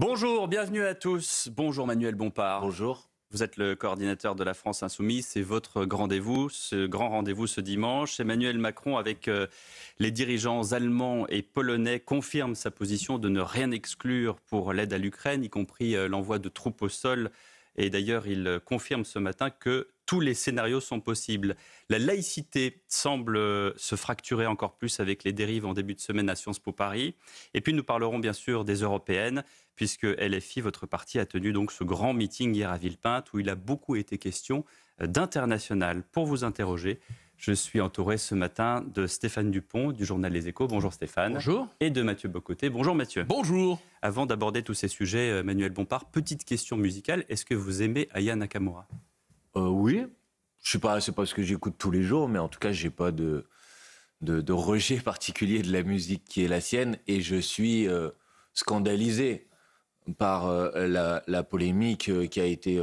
Bonjour, bienvenue à tous. Bonjour Manuel Bompard. Bonjour. Vous êtes le coordinateur de la France Insoumise. C'est votre grand rendez-vous, ce grand rendez-vous ce dimanche. Emmanuel Macron, avec euh, les dirigeants allemands et polonais, confirme sa position de ne rien exclure pour l'aide à l'Ukraine, y compris euh, l'envoi de troupes au sol. Et d'ailleurs, il confirme ce matin que tous les scénarios sont possibles. La laïcité semble euh, se fracturer encore plus avec les dérives en début de semaine à Sciences Po Paris. Et puis nous parlerons bien sûr des européennes, puisque LFI, votre parti, a tenu donc ce grand meeting hier à Villepinte où il a beaucoup été question euh, d'international. Pour vous interroger, je suis entouré ce matin de Stéphane Dupont du journal Les Échos. Bonjour Stéphane. Bonjour. Et de Mathieu Bocoté. Bonjour Mathieu. Bonjour. Avant d'aborder tous ces sujets, euh, Manuel Bompard, petite question musicale. Est-ce que vous aimez Aya Nakamura? Euh, oui, je sais pas, c'est pas ce que j'écoute tous les jours, mais en tout cas, j'ai pas de, rejet particulier de la musique qui est la sienne, et je suis euh, scandalisé par euh, la, polémique qui a été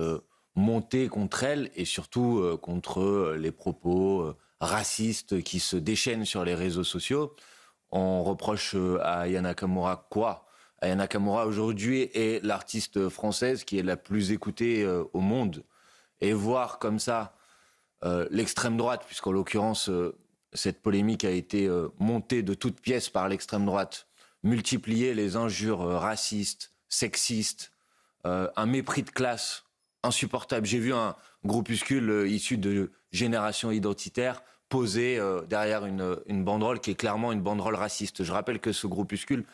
montée contre elle, et surtout contre les propos racistes qui se déchaînent sur les réseaux sociaux. On reproche à Yana Kamura quoi? Ayana Kamura aujourd'hui est l'artiste française qui est la plus écoutée au monde et voir comme ça euh, l'extrême droite, puisqu'en l'occurrence, euh, cette polémique a été euh, montée de toutes pièces par l'extrême droite, multiplier les injures racistes, sexistes, un mépris de classe insupportable. J'ai vu un groupuscule issu de génération identitaire poser derrière une, une, banderole qui est clairement une banderole raciste. Je rappelle que ce groupuscule,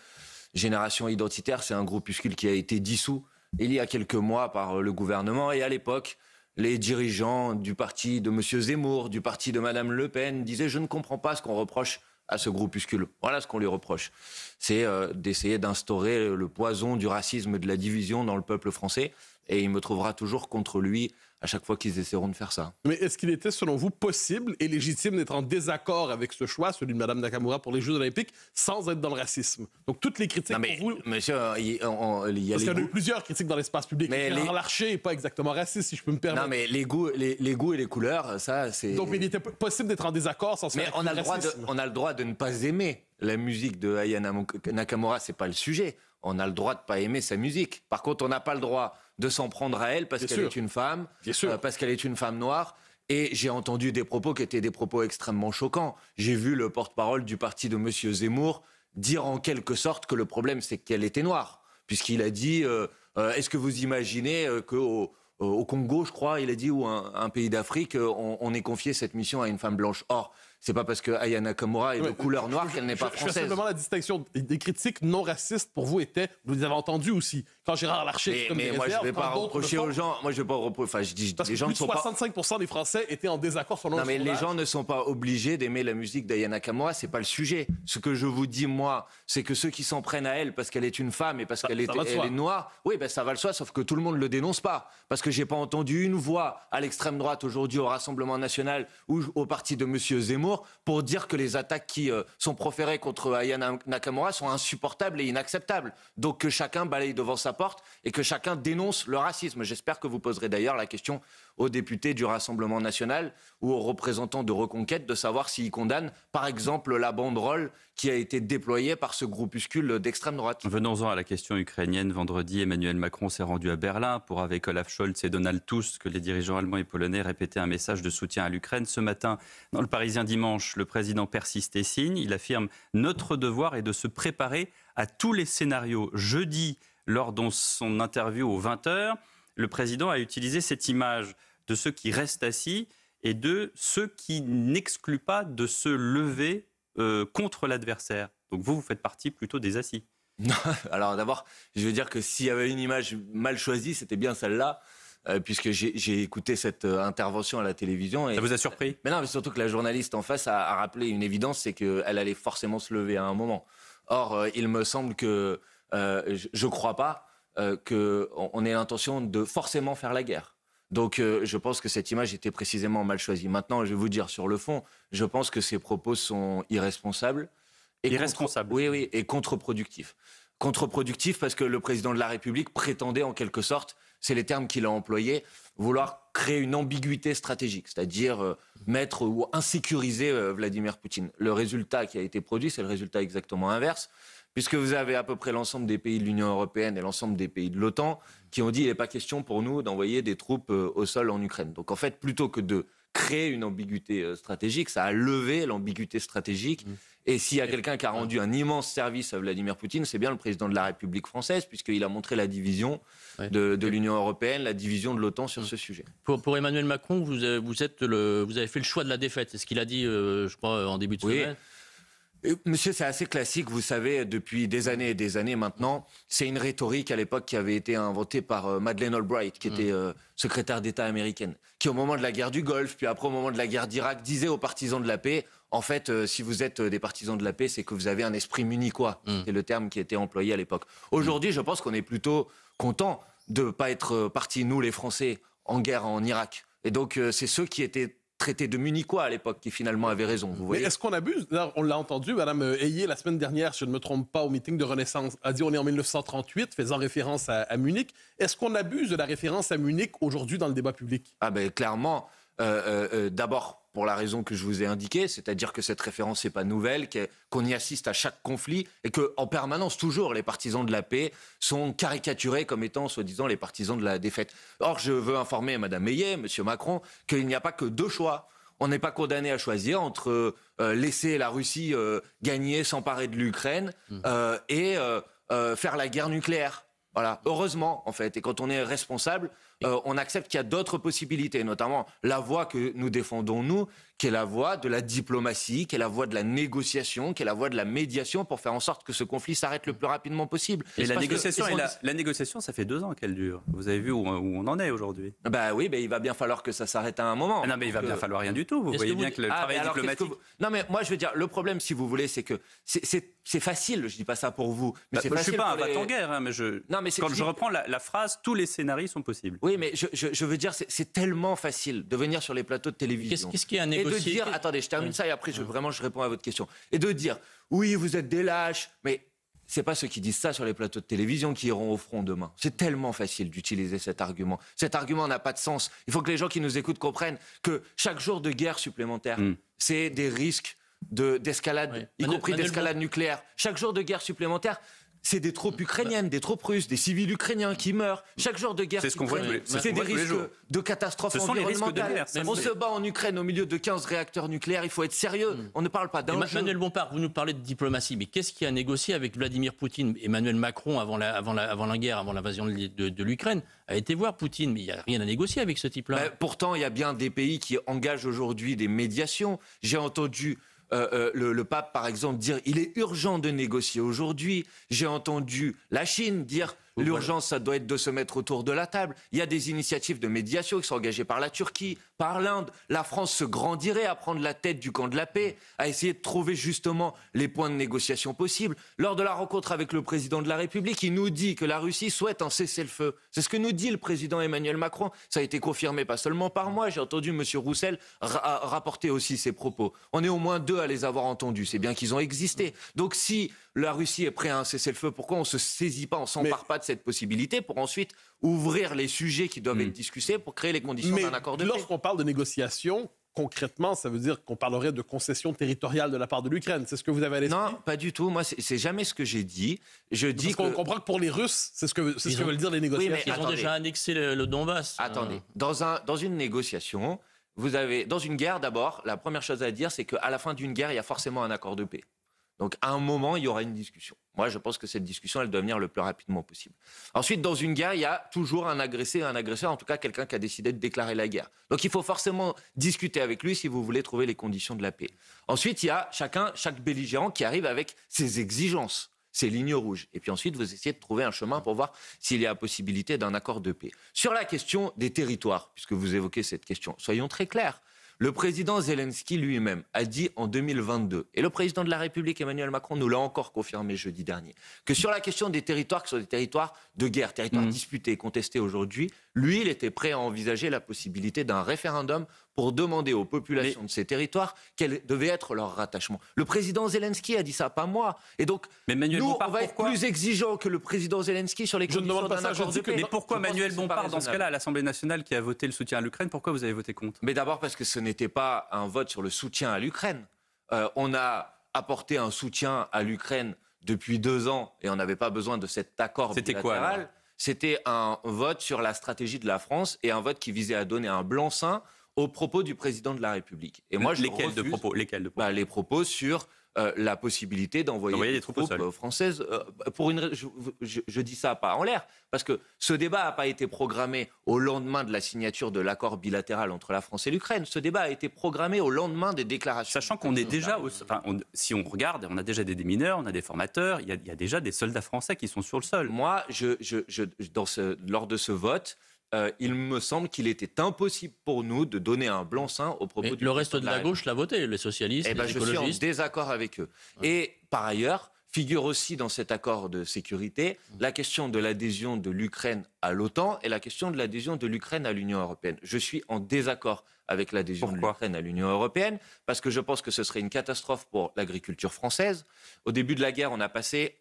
Génération identitaire, c'est un groupuscule qui a été dissous il y a quelques mois par le gouvernement et à l'époque, les dirigeants du parti de M. Zemmour, du parti de Mme Le Pen disaient Je ne comprends pas ce qu'on reproche à ce groupuscule. Voilà ce qu'on lui reproche. C'est euh, d'essayer d'instaurer le poison du racisme, de la division dans le peuple français. Et il me trouvera toujours contre lui à chaque fois qu'ils essaieront de faire ça. Mais est-ce qu'il était, selon vous, possible et légitime d'être en désaccord avec ce choix, celui de Mme Nakamura pour les Jeux olympiques, sans être dans le racisme? Donc, toutes les critiques mais, pour vous... Monsieur, il, y a Parce qu'il y a eu plusieurs critiques dans l'espace public. Mais les... Larcher n'est pas exactement raciste, si je peux me permettre. Non, mais les goûts, les, les goûts et les couleurs, ça, c'est... Donc, il était possible d'être en désaccord sans se Mais on a, le droit de, on a le droit de ne pas aimer la musique de Ayana Nakamura, c'est pas le sujet. On a le droit de pas aimer sa musique. Par contre, on n'a pas le droit de s'en prendre à elle parce qu'elle est une femme, euh, parce qu'elle est une femme noire. Et j'ai entendu des propos qui étaient des propos extrêmement choquants. J'ai vu le porte-parole du parti de M. Zemmour dire en quelque sorte que le problème, c'est qu'elle était noire. Puisqu'il a dit euh, euh, Est-ce que vous imaginez qu'au au Congo, je crois, il a dit, ou un, pays d'Afrique, on, on ait confié cette mission à une femme blanche? Or, c'est pas parce que Ayana Kamura est de couleur noire qu'elle n'est pas française. Je fais simplement la distinction des critiques non racistes pour vous étaient, vous les avez entendues aussi. Quand Gérard Larcher, mais, mais moi je vais pas reprocher aux gens, moi je vais pas reprocher. Enfin, je dis, parce les gens plus de 65% des Français étaient en désaccord sur Non, mais les gens ne sont pas obligés d'aimer la musique d'Ayana Kamura, c'est pas le sujet. Ce que je vous dis moi, c'est que ceux qui s'en prennent à elle parce qu'elle est une femme et parce qu'elle est, est, noire, oui, ben ça va le soi, sauf que tout le monde le dénonce pas, parce que j'ai pas entendu une voix à l'extrême droite aujourd'hui au Rassemblement national ou au parti de Monsieur Zemmour pour dire que les attaques qui euh, sont proférées contre Ayana Nakamura sont insupportables et inacceptables. Donc que chacun balaye devant sa porte et que chacun dénonce le racisme. J'espère que vous poserez d'ailleurs la question aux députés du Rassemblement national ou aux représentants de Reconquête de savoir s'ils condamnent, par exemple, la banderole qui a été déployée par ce groupuscule d'extrême droite. Venons-en à la question ukrainienne. Vendredi, Emmanuel Macron s'est rendu à Berlin pour, avec Olaf Scholz et Donald Tusk, que les dirigeants allemands et polonais répétaient un message de soutien à l'Ukraine. Ce matin, dans le Parisien dimanche, le président persiste et signe. Il affirme Notre devoir est de se préparer à tous les scénarios. Jeudi, lors de son interview aux 20h, le président a utilisé cette image de ceux qui restent assis et de ceux qui n'excluent pas de se lever euh, contre l'adversaire. Donc vous, vous faites partie plutôt des assis. Alors d'abord, je veux dire que s'il y avait une image mal choisie, c'était bien celle-là. Euh, puisque j'ai écouté cette euh, intervention à la télévision. Et, Ça vous a surpris? Mais non, mais surtout que la journaliste en face a, rappelé une évidence, c'est qu'elle allait forcément se lever à un moment. Or, il me semble que je ne crois pas qu'on ait l'intention de forcément faire la guerre. Donc euh, je pense que cette image était précisément mal choisie. Maintenant, je vais vous dire sur le fond, je pense que ces propos sont irresponsables. Et irresponsables Oui, oui, et contre-productifs. Contre-productifs parce que le président de la République prétendait en quelque sorte, c'est les termes qu'il a employés, vouloir créer une ambiguïté stratégique, c'est-à-dire euh, mettre ou insécuriser euh, Vladimir Poutine. Le résultat qui a été produit, c'est le résultat exactement inverse puisque vous avez à peu près l'ensemble des pays de l'Union européenne et l'ensemble des pays de l'OTAN qui ont dit il n'est pas question pour nous d'envoyer des troupes euh, au sol en Ukraine. Donc en fait, plutôt que de créer une ambiguïté euh, stratégique, ça a levé l'ambiguïté stratégique. Mmh. Et s'il y a quelqu'un qui a rendu un immense service à Vladimir Poutine, c'est bien le président de la République française, puisqu'il a montré la division de, l'Union européenne, la division de l'OTAN sur ce sujet. Pour, Emmanuel Macron, vous, vous, êtes le, vous avez fait le choix de la défaite. C'est ce qu'il a dit, euh, je crois, en début de semaine. Monsieur, c'est assez classique, vous savez, depuis des années et des années maintenant. C'est une rhétorique à l'époque qui avait été inventée par euh, Madeleine Albright, qui était mm. euh, secrétaire d'État américaine, qui au moment de la guerre du Golfe, puis après au moment de la guerre d'Irak, disait aux partisans de la paix, en fait, euh, si vous êtes des partisans de la paix, c'est que vous avez un esprit munichois. Mm. C'est le terme qui était employé à l'époque. Aujourd'hui, je pense qu'on est plutôt content de ne pas être partis, nous les Français, en guerre en Irak. Et donc, c'est ceux qui étaient traité de Munichois à l'époque qui finalement avait raison. Vous voyez. Mais est-ce qu'on abuse? On l'a entendu, Madame Ayé la semaine dernière, si je ne me trompe pas, au meeting de Renaissance, a dit on est en 1938, faisant référence à, à Munich. Est-ce qu'on abuse de la référence à Munich aujourd'hui dans le débat public? Ah ben clairement. Euh, euh, euh, d'abord, pour la raison que je vous ai indiquée, c'est-à-dire que cette référence n'est pas nouvelle, qu'on y assiste à chaque conflit et qu'en permanence, toujours, les partisans de la paix sont caricaturés comme étant, soi-disant, les partisans de la défaite. Or, je veux informer Mme Meillet, M. Macron, qu'il n'y a pas que deux choix. On n'est pas condamné à choisir entre laisser la Russie gagner, s'emparer de l'Ukraine mmh. et faire la guerre nucléaire. Voilà, heureusement en fait. Et quand on est responsable, euh, on accepte qu'il y a d'autres possibilités, notamment la voie que nous défendons nous, qui est la voie de la diplomatie, qui est la voie de la négociation, qui est la voie de la médiation pour faire en sorte que ce conflit s'arrête le plus rapidement possible. Et la négociation, la, négociation, ça fait deux ans qu'elle dure. Vous avez vu où, on en est aujourd'hui Bah oui, il va bien falloir que ça s'arrête à un moment. Ah non, mais il va bien falloir rien du tout. Vous voyez bien que le ah, travail diplomatique. Non, mais moi je veux dire, le problème, si vous voulez, c'est que c'est facile. Je dis pas ça pour vous. Mais bah, moi, je suis pas un les... en guerre, hein, mais je. Non, mais quand je reprends la, phrase, tous les scénarios sont possibles. Oui, mais je, veux dire, c'est tellement facile de venir sur les plateaux de télévision. Qu'est-ce qui est à négocier Et de dire, attendez, je termine ça et après, je, vraiment, je réponds à votre question. Et de dire, oui, vous êtes des lâches, mais c'est pas ceux qui disent ça sur les plateaux de télévision qui iront au front demain. C'est tellement facile d'utiliser cet argument. Cet argument n'a pas de sens. Il faut que les gens qui nous écoutent comprennent que chaque jour de guerre supplémentaire, hmm. c'est des risques d'escalade, y compris d'escalade nucléaire. Chaque jour de guerre supplémentaire, c'est des troupes ukrainiennes, des troupes russes, des civils ukrainiens qui meurent. Chaque jour de guerre, c'est ce qu'on voit. C'est des risques de catastrophes environnementales. On se bat en Ukraine au milieu de 15 réacteurs nucléaires. Il faut être sérieux. Mm. On ne parle pas d'un Emmanuel Bompard, vous nous parlez de diplomatie, mais qu'est-ce qui a négocié avec Vladimir Poutine? Emmanuel Macron, avant la, avant la, avant la guerre, avant l'invasion de, l'Ukraine, a été voir Poutine, mais il n'y a rien à négocier avec ce type-là. Ben, pourtant, il y a bien des pays qui engagent aujourd'hui des médiations. J'ai entendu euh, euh, le, pape, par exemple, dire il est urgent de négocier aujourd'hui. J'ai entendu la Chine dire L'urgence, ça doit être de se mettre autour de la table. Il y a des initiatives de médiation qui sont engagées par la Turquie, par l'Inde. La France se grandirait à prendre la tête du camp de la paix, à essayer de trouver justement les points de négociation possibles. Lors de la rencontre avec le président de la République, il nous dit que la Russie souhaite un cessez-le-feu. C'est ce que nous dit le président Emmanuel Macron. Ça a été confirmé pas seulement par moi, j'ai entendu M. Roussel rapporter aussi ses propos. On est au moins deux à les avoir entendus. C'est bien qu'ils ont existé. Donc si la Russie est prête à un cessez-le-feu, pourquoi on ne se saisit pas, on s'empare pas de cette possibilité pour ensuite ouvrir les sujets qui doivent hmm. être discutés pour créer les conditions d'un accord de paix Lorsqu'on parle de négociation, concrètement, ça veut dire qu'on parlerait de concessions territoriales de la part de l'Ukraine. C'est ce que vous avez à l'esprit? Non, pas du tout. Moi, c'est jamais ce que j'ai dit. Je dis Parce qu'on comprend que pour les Russes, c'est ce que, ce que veulent dire les négociations. Oui, mais ils ont déjà annexé le, Donbass. Attendez. Dans, un, dans une négociation, vous avez, dans une guerre, d'abord, la première chose à dire, c'est qu'à la fin d'une guerre, il y a forcément un accord de paix. Donc à un moment, il y aura une discussion. Moi, je pense que cette discussion, elle doit venir le plus rapidement possible. Ensuite, dans une guerre, il y a toujours un agressé, un agresseur, en tout cas quelqu'un qui a décidé de déclarer la guerre. Donc il faut forcément discuter avec lui si vous voulez trouver les conditions de la paix. Ensuite, il y a chacun, chaque belligérant qui arrive avec ses exigences, ses lignes rouges. Et puis ensuite, vous essayez de trouver un chemin pour voir s'il y a possibilité d'un accord de paix. Sur la question des territoires, puisque vous évoquez cette question, soyons très clairs. Le président Zelensky lui-même a dit en 2022, et le président de la République Emmanuel Macron nous l'a encore confirmé jeudi dernier, que sur la question des territoires qui sont des territoires de guerre, territoires mmh. disputés et contestés aujourd'hui, lui, il était prêt à envisager la possibilité d'un référendum pour demander aux populations de ces territoires quel devait être leur rattachement. Le président Zelensky a dit ça, pas moi. Et donc, mais nous, on va être plus exigeant que le président Zelensky sur les conditions d'un accord de paix. Mais pourquoi Manuel Bompard, dans ce cas-là, à l'Assemblée nationale qui a voté le soutien à l'Ukraine, pourquoi vous avez voté contre? Mais d'abord parce que ce n'était pas un vote sur le soutien à l'Ukraine. Euh, on a apporté un soutien à l'Ukraine depuis deux ans et on n'avait pas besoin de cet accord C'était quoi, bilatéral. C'était un vote sur la stratégie de la France et un vote qui visait à donner un blanc-seing aux propos du président de la République. Et moi, je lesquels de propos Lesquels de propos bah, les propos sur euh, la possibilité d'envoyer des des troupes euh, françaises. euh, pour une, je, je- je dis ça pas en l'air, parce que ce débat n'a pas été programmé au lendemain de la signature de l'accord bilatéral entre la France et l'Ukraine. Ce débat a été programmé au lendemain des déclarations. Sachant qu'on est déjà, au- enfin, on- si on regarde, on a déjà des démineurs, on a des formateurs, il y a, il y a déjà des soldats français qui sont sur le sol. Moi, je, je- je- dans ce- lors de ce vote, euh, il me semble qu'il était impossible pour nous de donner un blanc-seing au propos Mais du le reste de la gauche l'a voté, les socialistes, Eh ben, les je suis en écologistes. désaccord avec eux. Et par ailleurs, figure aussi dans cet accord de sécurité la question de l'adhésion de l'Ukraine à l'OTAN et la question de l'adhésion de l'Ukraine à l'Union européenne. Je suis en désaccord avec l'adhésion de l'Ukraine à l'Union européenne parce que je pense que ce serait une catastrophe pour l'agriculture française. Au début de la guerre, on a passé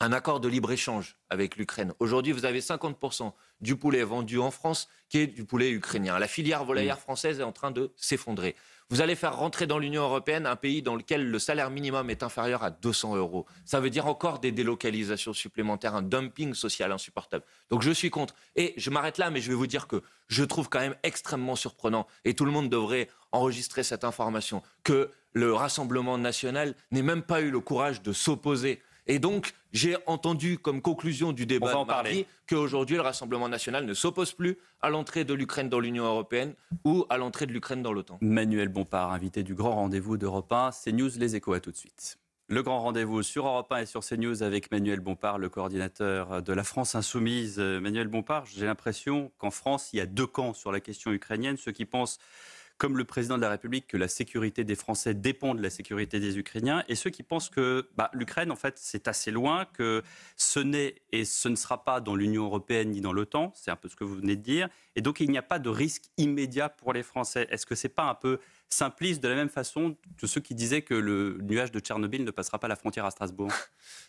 un accord de libre-échange avec l'Ukraine. Aujourd'hui, vous avez 50% du poulet vendu en France qui est du poulet ukrainien. La filière volaillère française est en train de s'effondrer. Vous allez faire rentrer dans l'Union européenne un pays dans lequel le salaire minimum est inférieur à 200 euros. Ça veut dire encore des délocalisations supplémentaires, un dumping social insupportable. Donc je suis contre. Et je m'arrête là, mais je vais vous dire que je trouve quand même extrêmement surprenant, et tout le monde devrait enregistrer cette information, que le Rassemblement national n'ait même pas eu le courage de s'opposer. Et donc, j'ai entendu comme conclusion du débat de mardi qu'aujourd'hui, le Rassemblement national ne s'oppose plus à l'entrée de l'Ukraine dans l'Union européenne ou à l'entrée de l'Ukraine dans l'OTAN. Manuel Bompard, invité du grand rendez-vous d'Europe 1, CNews, les échos, à tout de suite. Le grand rendez-vous sur Europe 1 et sur CNews avec Manuel Bompard, le coordinateur de la France Insoumise. Euh, Manuel Bompard, j'ai l'impression qu'en France, il y a deux camps sur la question ukrainienne. Ceux qui pensent, comme le président de la République, que la sécurité des Français dépend de la sécurité des Ukrainiens, et ceux qui pensent que bah, l'Ukraine, en fait, c'est assez loin, que ce n'est et ce ne sera pas dans l'Union européenne ni dans l'OTAN. C'est un peu ce que vous venez de dire. Et donc, il n'y a pas de risque immédiat pour les Français. Est-ce que c'est pas un peu simpliste de la même façon que ceux qui disaient que le nuage de Tchernobyl ne passera pas la frontière à Strasbourg?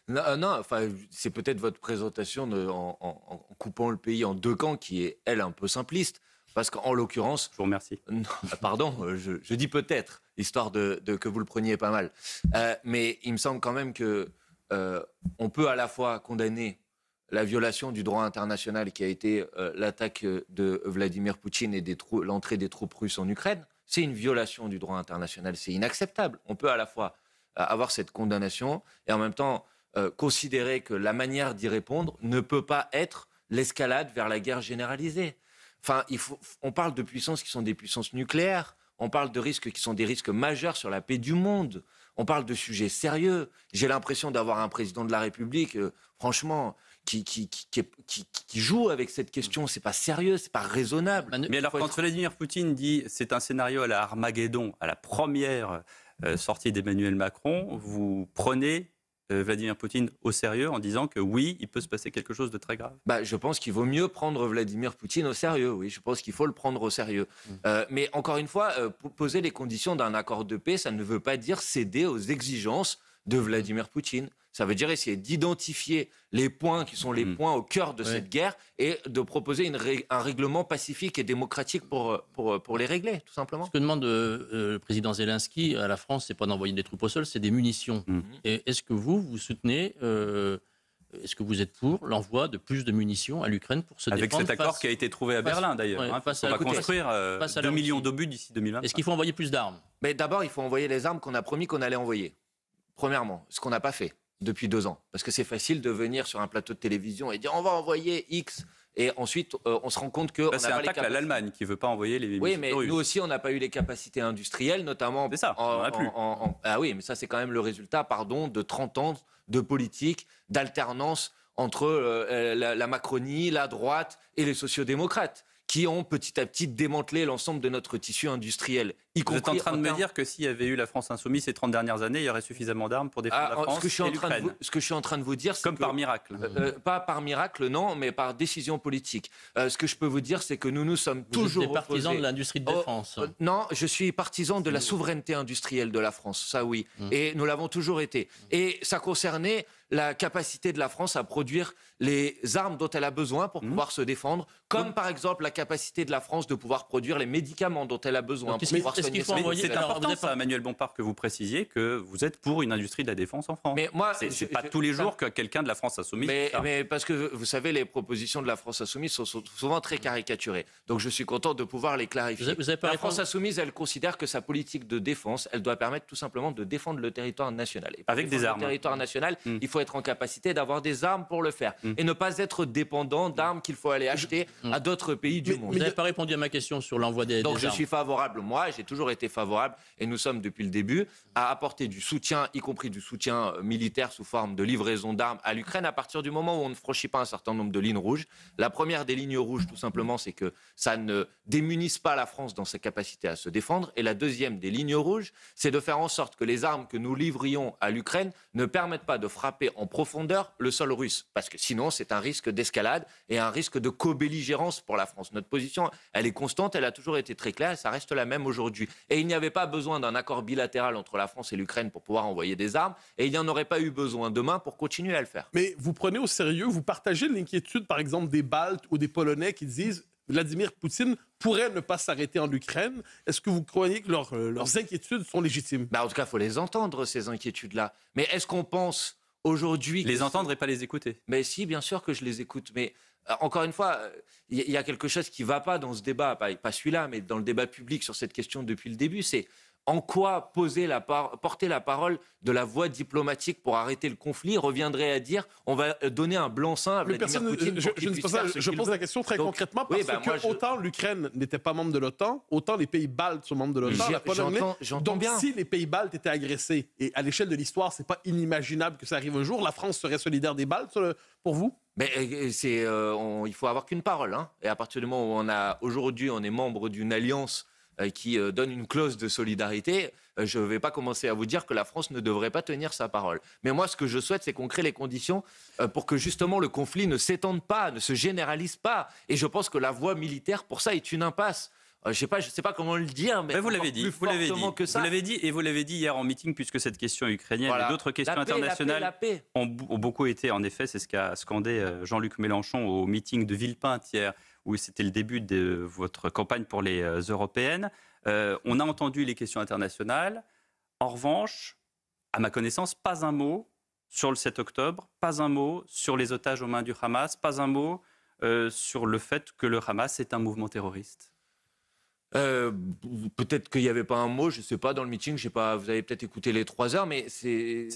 Non, euh, non, enfin, c'est peut-être votre présentation en coupant le pays en deux camps qui est, elle, un peu simpliste. Parce qu'en l'occurrence, Je vous remercie. Non, bah, pardon, euh, je, je dis peut-être, histoire de, de que vous le preniez pas mal. Euh, mais il me semble quand même que euh, on peut à la fois condamner la violation du droit international qui a été euh, l'attaque de Vladimir Poutine et l'entrée des troupes russes en Ukraine. C'est une violation du droit international, c'est inacceptable. On peut à la fois avoir cette condamnation et en même temps considérer que la manière d'y répondre ne peut pas être l'escalade vers la guerre généralisée. Enfin, il faut, on parle de puissances qui sont des puissances nucléaires. On parle de risques qui sont des risques majeurs sur la paix du monde. On parle de sujets sérieux. J'ai l'impression d'avoir un président de la République, euh, franchement, qui, qui, qui, qui, qui- qui joue avec cette question. C'est pas sérieux, c'est pas raisonnable. Manu- Mais alors, quand être- Vladimir Poutine dit c'est un scénario à la Armageddon, à la première euh, sortie d'Emmanuel Macron, vous prenez Vladimir Poutine au sérieux en disant que oui, il peut se passer quelque chose de très grave. Bah, je pense qu'il vaut mieux prendre Vladimir Poutine au sérieux, oui. Je pense qu'il faut le prendre au sérieux. Euh, mais encore une fois, euh, po- poser les conditions d'un accord de paix, ça ne veut pas dire céder aux exigences de Vladimir Poutine. Ça veut dire essayer d'identifier les points qui sont les Mm. points au cœur de Ouais. cette guerre et de proposer une ré- un règlement pacifique et démocratique pour, euh, pour, euh, pour les régler, tout simplement. Ce que demande euh, le président Zelensky à la France, c'est pas d'envoyer des troupes au sol, c'est des munitions. Mhm. Et est-ce que vous, vous soutenez, euh, est-ce que vous êtes pour l'envoi de plus de munitions à l'Ukraine pour se Avec défendre cet accord face- qui a été trouvé à face- Berlin d'ailleurs. ouais, hein, on à- va écoutez, construire euh, face à 2 la millions d'obus d'ici 2020. Est-ce qu'il faut envoyer plus d'armes? Mais d'abord, il faut envoyer les armes qu'on a promis qu'on allait envoyer. Premièrement, ce qu'on n'a pas fait depuis deux ans. Parce que c'est facile de venir sur un plateau de télévision et dire on va envoyer X. Et ensuite, euh, on se rend compte que. on c'est pas un les tacle à l'Allemagne qui ne veut pas envoyer les Oui, mais nous aussi, on n'a pas eu les capacités industrielles, notamment. C'est ça, on en a plus. ah oui, mais ça, c'est quand même le résultat, pardon, de 30 ans de politique, d'alternance entre euh, la, la Macronie, la droite et les sociodémocrates, qui ont petit à petit démantelé l'ensemble de notre tissu industriel. Y Vous êtes en train de me dire que s'il y avait eu la France insoumise ces 30 dernières années, il y aurait suffisamment d'armes pour défendre Ah, la France ce, que je suis et en train de vous, ce que je suis en train de vous dire, c'est Comme que- par miracle. Euh, euh, pas par miracle, non, mais par décision politique. Euh, ce que je peux vous dire, c'est que nous nous sommes Vous toujours êtes des partisans de l'industrie de Oh, défense. euh, non, je suis partisan de la souveraineté industrielle de la France, ça oui. Mm. Et nous l'avons toujours été. Et ça concernait la capacité de la France à produire les armes dont elle a besoin pour mmh. pouvoir se défendre, comme par exemple la capacité de la France de pouvoir produire les médicaments dont elle a besoin pour pouvoir soigner C'est important, ça, Emmanuel Bompard, que vous précisiez que vous êtes pour une industrie de la défense en France. Mais moi, c'est pas tous les jours que quelqu'un de la France insoumise. Mais, mais, parce que vous savez, les propositions de la France insoumise sont souvent très caricaturées. Donc je suis content de pouvoir les clarifier. la France insoumise, elle considère que sa politique de défense, elle doit permettre tout simplement de défendre le territoire national. Et Avec des armes. Le territoire national, hmm. il faut être en capacité d'avoir des armes pour le faire hmm. et ne pas être dépendant d'armes qu'il faut aller acheter à d'autres pays du monde. Vous n'avez pas répondu à ma question sur l'envoi des, Donc je suis favorable, moi, j'ai toujours été favorable, et nous sommes depuis le début, à apporter du soutien, y compris du soutien euh, militaire sous forme de livraison d'armes à l'Ukraine à partir du moment où on ne franchit pas un certain nombre de lignes rouges. La première des lignes rouges, tout simplement, c'est que ça ne démunisse pas la France dans sa capacité à se défendre. Et la deuxième des lignes rouges, c'est de faire en sorte que les armes que nous livrions à l'Ukraine ne permettent pas de frapper en profondeur le sol russe. Parce que sinon, c'est un risque d'escalade et un risque de co-belligérance pour la France. Notre position, elle est constante, elle a toujours été très claire et ça reste la même aujourd'hui. Et il n'y avait pas besoin d'un accord bilatéral entre la France et l'Ukraine pour pouvoir envoyer des armes et il n'y en aurait pas eu besoin demain pour continuer à le faire. Mais vous prenez au sérieux, vous partagez l'inquiétude, par exemple, des Baltes ou des Polonais qui disent Vladimir Poutine pourrait ne pas s'arrêter en Ukraine. Est-ce que vous croyez que euh, leurs inquiétudes sont légitimes? Bah En tout cas, il faut les entendre, ces inquiétudes-là. Mais est-ce qu'on pense aujourd'hui... Les entendre et pas les écouter Mais si, bien sûr que je les écoute. Mais euh, encore une fois, il y, a quelque chose qui ne va pas dans ce débat, pas celui-là, mais dans le débat public sur cette question depuis le début. C'est en quoi poser la porter la parole de la voie diplomatique pour arrêter le conflit reviendrait à dire on va donner un blanc-seing à Vladimir Poutine Je, je, pose la question très concrètement parce bah, que autant l'Ukraine n'était pas membre de l'OTAN, autant les pays baltes sont membres de l'OTAN. Donc bien. si les pays baltes étaient agressés, et à l'échelle de l'histoire, c'est pas inimaginable que ça arrive un jour, la France serait solidaire des Baltes euh, pour vous? Mais euh, c'est, euh, il faut avoir qu'une parole. Hein. Et à partir du moment où on a aujourd'hui, on est membre d'une alliance euh, qui euh, donne une clause de solidarité, euh, je ne vais pas commencer à vous dire que la France ne devrait pas tenir sa parole. Mais moi, ce que je souhaite, c'est qu'on crée les conditions pour que justement le conflit ne s'étende pas, ne se généralise pas. Et je pense que la voie militaire, pour ça, est une impasse. je sais pas, je sais pas comment le dire, mais, vous l'avez dit, vous l'avez dit, vous l'avez dit, et vous l'avez dit hier en meeting, puisque cette question ukrainienne et d'autres questions internationales ont, ont, beaucoup été, en effet, c'est ce qu'a scandé Jean-Luc Mélenchon au meeting de Villepinte hier où c'était le début de votre campagne pour les euh, européennes. Euh, on a entendu les questions internationales. En revanche, à ma connaissance, pas un mot sur le 7 octobre, pas un mot sur les otages aux mains du Hamas, pas un mot euh, sur le fait que le Hamas est un mouvement terroriste. Euh, peut-être qu'il n'y avait pas un mot, je ne sais pas, dans le meeting. Pas, vous avez peut-être écouté les trois heures, mais c'est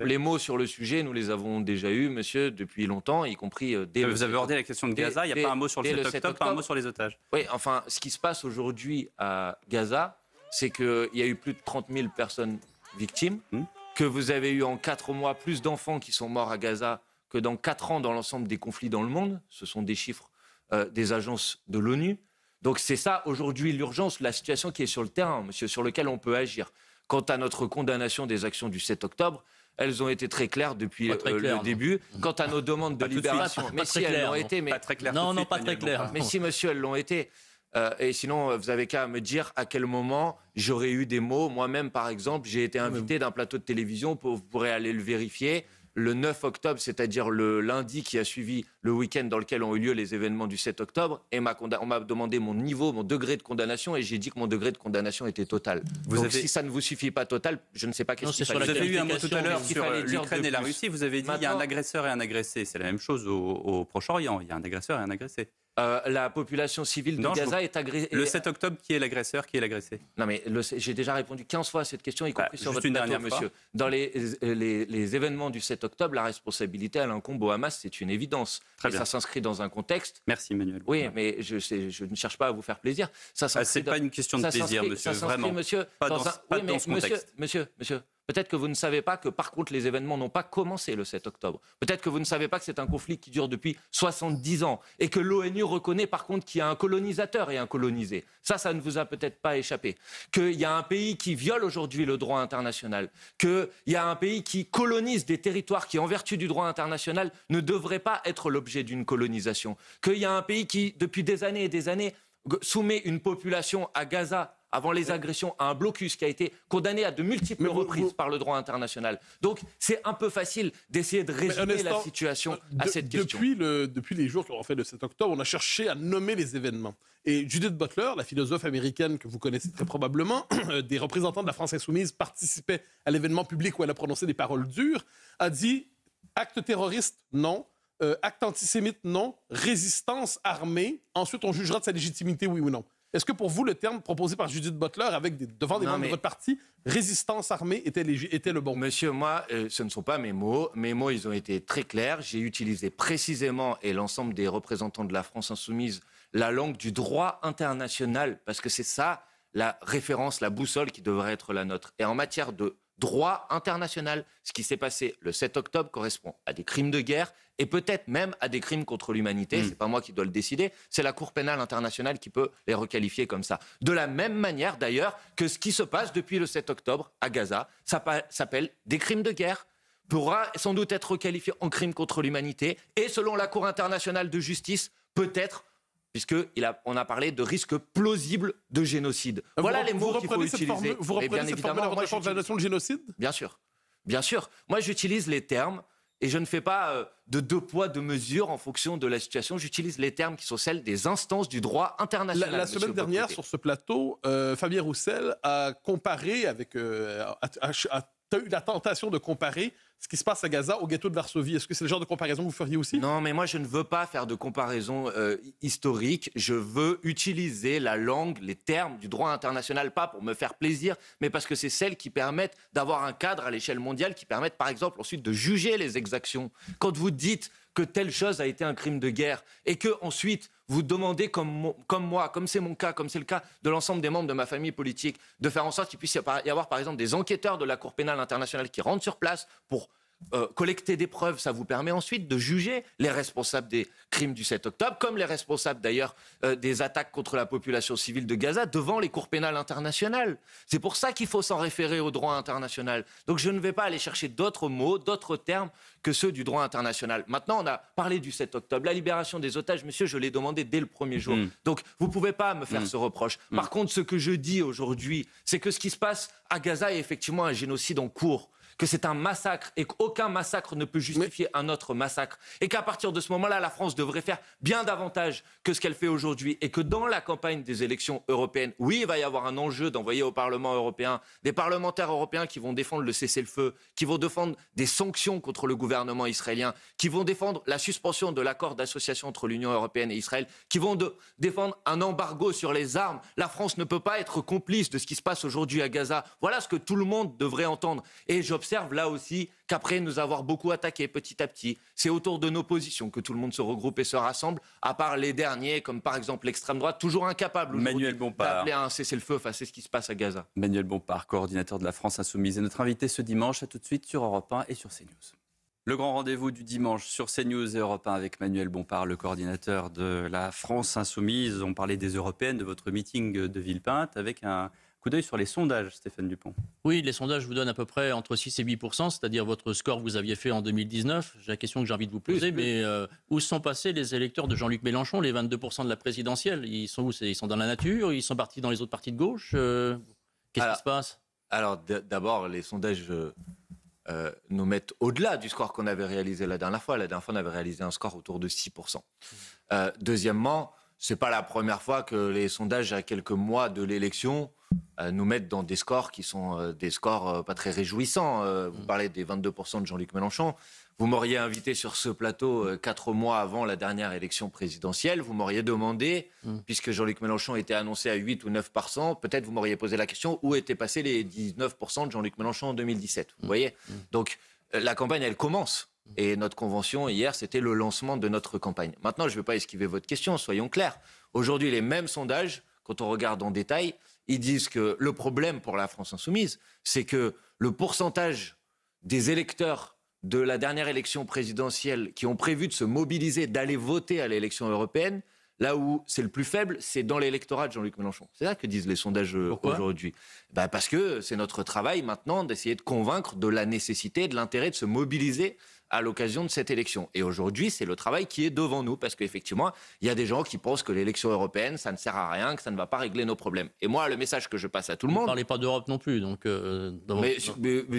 les, mots sur le sujet, nous les avons déjà eus, monsieur, depuis longtemps, y compris euh, dès. Vous avez abordé la question de Gaza. Il n'y a pas un mot sur le 7, octobre, pas un mot sur les otages. Oui, enfin, ce qui se passe aujourd'hui à Gaza, c'est qu'il y a eu plus de 30 000 personnes victimes, hmm. que vous avez eu en quatre mois plus d'enfants qui sont morts à Gaza que dans quatre ans dans l'ensemble des conflits dans le monde. Ce sont des chiffres euh, des agences de l'ONU. Donc c'est ça aujourd'hui l'urgence, la situation qui est sur le terrain, monsieur, sur lequel on peut agir. Quant à notre condamnation des actions du 7 octobre, elles ont été très claires depuis euh, le début. Quant à nos demandes de libération, mais si elles l'ont été, mais pas très clair non, non, pas très clair. Mais si, monsieur, elles l'ont été. Euh, et sinon, vous avez qu'à me dire à quel moment j'aurais eu des mots. Moi-même, par exemple, j'ai été invité d'un plateau de télévision, vous pourrez aller le vérifier le 9 octobre, c'est-à-dire le lundi qui a suivi le week-end dans lequel ont eu lieu les événements du 7 octobre, et on m'a demandé mon niveau, mon degré de condamnation, et j'ai dit que mon degré de condamnation était total. Donc si ça ne vous suffit pas total, je ne sais pas qu'est-ce qu'il fallait Vous avez eu un mot tout à l'heure sur l'Ukraine et la Russie, vous avez dit qu'il y a un agresseur et un agressé. C'est la même chose au Proche-Orient, il y a un agresseur et un agressé. Euh, la population civile de Gaza est agressée. Le 7 octobre, qui est l'agresseur, qui est l'agressé Non, mais j'ai déjà répondu 15 fois à cette question, y bah, compris sur votre plateau, monsieur. Dans les, les, événements du 7 octobre, la responsabilité, elle incombe au Hamas, c'est une évidence. Très bien. ça s'inscrit dans un contexte. Merci, Emmanuel. Oui, mais je, je, ne cherche pas à vous faire plaisir. Ça ah, c'est pas une question de plaisir, monsieur, vraiment. Monsieur, pas dans, un... dans ce contexte. Monsieur, monsieur, Peut-être que vous ne savez pas que, par contre, les événements n'ont pas commencé le 7 octobre. Peut-être que vous ne savez pas que c'est un conflit qui dure depuis 70 ans et que l'ONU reconnaît, par contre, qu'il y a un colonisateur et un colonisé. Ça, ça ne vous a peut-être pas échappé. Qu'il y a un pays qui viole aujourd'hui le droit international. Qu'il y a un pays qui colonise des territoires qui, en vertu du droit international, ne devraient pas être l'objet d'une colonisation. Qu'il y a un pays qui, depuis des années et des années, soumet une population à Gaza avant les agressions à un blocus qui a été condamné à de multiples reprises par le droit international. Donc c'est un peu facile d'essayer de résumer la situation à cette question. Depuis, le, depuis les jours qu'on a fait le 7 octobre, on a cherché à nommer les événements. Et Judith Butler, la philosophe américaine que vous connaissez très probablement, des représentants de la France insoumise participaient à l'événement public où elle a prononcé des paroles dures, a dit acte terroriste, non. Euh, acte antisémite, non. Résistance armée, ensuite on jugera de sa légitimité, oui ou non. Est-ce que pour vous, le terme proposé par Judith Butler avec des, devant des membres de votre parti, résistance armée, était, était le bon? Monsieur, moi, euh, ce ne sont pas mes mots. Mes mots, ils ont été très clairs. J'ai utilisé précisément, et l'ensemble des représentants de la France insoumise, la langue du droit international, parce que c'est ça la référence, la boussole qui devrait être la nôtre. Et en matière de droit international. Ce qui s'est passé le 7 octobre correspond à des crimes de guerre et peut-être même à des crimes contre l'humanité. Ce hmm. C'est pas moi qui dois le décider, c'est la Cour pénale internationale qui peut les requalifier comme ça. De la même manière d'ailleurs que ce qui se passe depuis le 7 octobre à Gaza ça s'appelle des crimes de guerre pourra sans doute être requalifié en crimes contre l'humanité et selon la Cour internationale de justice peut-être puisqu'on a, a parlé de risque plausible de génocide. voilà les mots qu'il faut utiliser. vous reprenez bien cette évidemment, de génocide? Bien sûr. Bien sûr. Moi, j'utilise les termes et je ne fais pas euh, de deux poids, deux mesures en fonction de la situation. J'utilise les termes qui sont celles des instances du droit international. La, semaine dernière, sur ce plateau, euh, Fabien Roussel a comparé avec. Euh, a eu la tentation de comparer ce qui se passe à Gaza au ghetto de Varsovie. Est-ce que c'est le genre de comparaison que vous feriez aussi? Non, mais moi je ne veux pas faire de comparaison euh, historique. Je veux utiliser la langue, les termes du droit international, pas pour me faire plaisir, mais parce que c'est celles qui permettent d'avoir un cadre à l'échelle mondiale, qui permettent par exemple ensuite de juger les exactions. Quand vous dites que telle chose a été un crime de guerre et que ensuite vous demandez, comme, moi, comme c'est mon cas, comme c'est le cas de l'ensemble des membres de ma famille politique, de faire en sorte qu'il puisse y avoir, par exemple, des enquêteurs de la Cour pénale internationale qui rentrent sur place pour euh, collecter des preuves, ça vous permet ensuite de juger les responsables des crimes du 7 octobre, comme les responsables d'ailleurs euh, des attaques contre la population civile de Gaza devant les cours pénales internationales. C'est pour ça qu'il faut s'en référer au droit international. Donc je ne vais pas aller chercher d'autres mots, d'autres termes que ceux du droit international. Maintenant, on a parlé du 7 octobre. La libération des otages, monsieur, je l'ai demandé dès le premier jour. Mm. Donc vous ne pouvez pas me faire mm. ce reproche. Mm. Par contre, ce que je dis aujourd'hui, c'est que ce qui se passe à Gaza est effectivement un génocide en cours que c'est un massacre et qu'aucun massacre ne peut justifier un autre massacre. Et qu'à partir de ce moment-là, la France devrait faire bien davantage que ce qu'elle fait aujourd'hui. Et que dans la campagne des élections européennes, oui, il va y avoir un enjeu d'envoyer au Parlement européen des parlementaires européens qui vont défendre le cessez-le-feu, qui vont défendre des sanctions contre le gouvernement israélien, qui vont défendre la suspension de l'accord d'association entre l'Union européenne et Israël, qui vont défendre un embargo sur les armes. La France ne peut pas être complice de ce qui se passe aujourd'hui à Gaza. Voilà ce que tout le monde devrait entendre. Et observe là aussi qu'après nous avoir beaucoup attaqué petit à petit, c'est autour de nos positions que tout le monde se regroupe et se rassemble, à part les derniers, comme par exemple l'extrême droite, toujours incapable d'appeler à un cessez-le-feu face à ce qui se passe à Gaza. Manuel Bompard, coordinateur de la France Insoumise, et notre invité ce dimanche, à tout de suite sur Europe 1 et sur CNews. Le grand rendez-vous du dimanche sur CNews et Europe 1 avec Manuel Bompard, le coordinateur de la France Insoumise. On parlait des européennes, de votre meeting de Villepinte, avec un, coup d'œil sur les sondages, Stéphane Dupont. Oui, les sondages vous donnent à peu près entre 6 et 8% c'est-à-dire votre score que vous aviez fait en 2019. J'ai la question que j'ai envie de vous poser, mais euh, où sont passés les électeurs de Jean-Luc Mélenchon, les 22 de la présidentielle? Ils sont où? Ils sont dans la nature? Ils sont partis dans les autres partis de gauche? Euh, Qu'est-ce qui se passe? Alors, d'abord, les sondages euh, nous mettent au-delà du score qu'on avait réalisé la dernière fois. La dernière fois, on avait réalisé un score autour de 6 Deuxièmement, c'est pas la première fois que les sondages à quelques mois de l'élection nous mettre dans des scores qui sont euh, des scores euh, pas très réjouissants. Euh, vous mm. parlez des 22% de Jean-Luc Mélenchon. Vous m'auriez invité sur ce plateau quatre mois avant la dernière élection présidentielle. Vous m'auriez demandé, mm. puisque Jean-Luc Mélenchon était annoncé à 8 ou 9%, peut-être vous m'auriez posé la question où étaient passés les 19% de Jean-Luc Mélenchon en 2017. Vous mm. voyez? Donc la campagne, elle commence. Et notre convention hier, c'était le lancement de notre campagne. Maintenant, je ne vais pas esquiver votre question, soyons clairs. Aujourd'hui, les mêmes sondages, quand on regarde en détail, ils disent que le problème pour la France insoumise, c'est que le pourcentage des électeurs de la dernière élection présidentielle qui ont prévu de se mobiliser, d'aller voter à l'élection européenne, là où c'est le plus faible, c'est dans l'électorat de Jean-Luc Mélenchon. C'est ça que disent les sondages euh, aujourd'hui. Ben parce que c'est notre travail maintenant d'essayer de convaincre de la nécessité, de l'intérêt de se mobiliser à l'occasion de cette élection. Et aujourd'hui, c'est le travail qui est devant nous, parce qu'effectivement, il y a des gens qui pensent que l'élection européenne, ça ne sert à rien, que ça ne va pas régler nos problèmes. Et moi, le message que je passe à tout le monde... Vous ne parlez pas d'Europe non plus, donc... Euh, mais,